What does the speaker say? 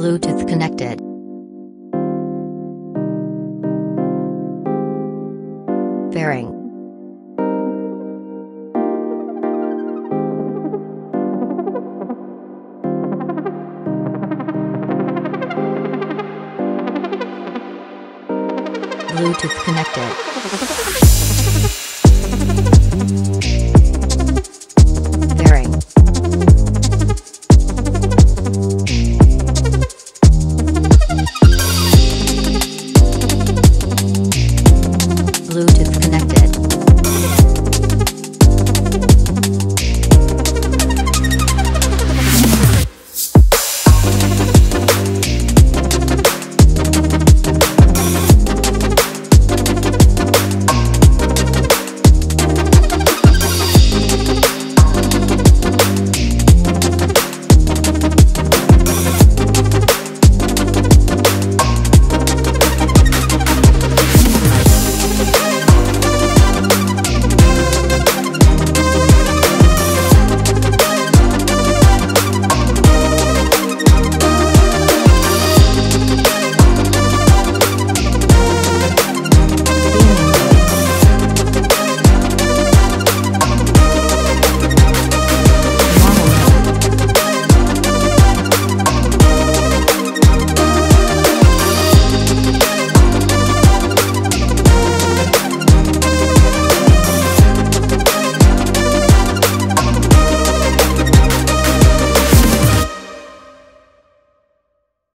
Bluetooth connected. Fairing. Bluetooth connected.